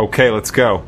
Okay, let's go.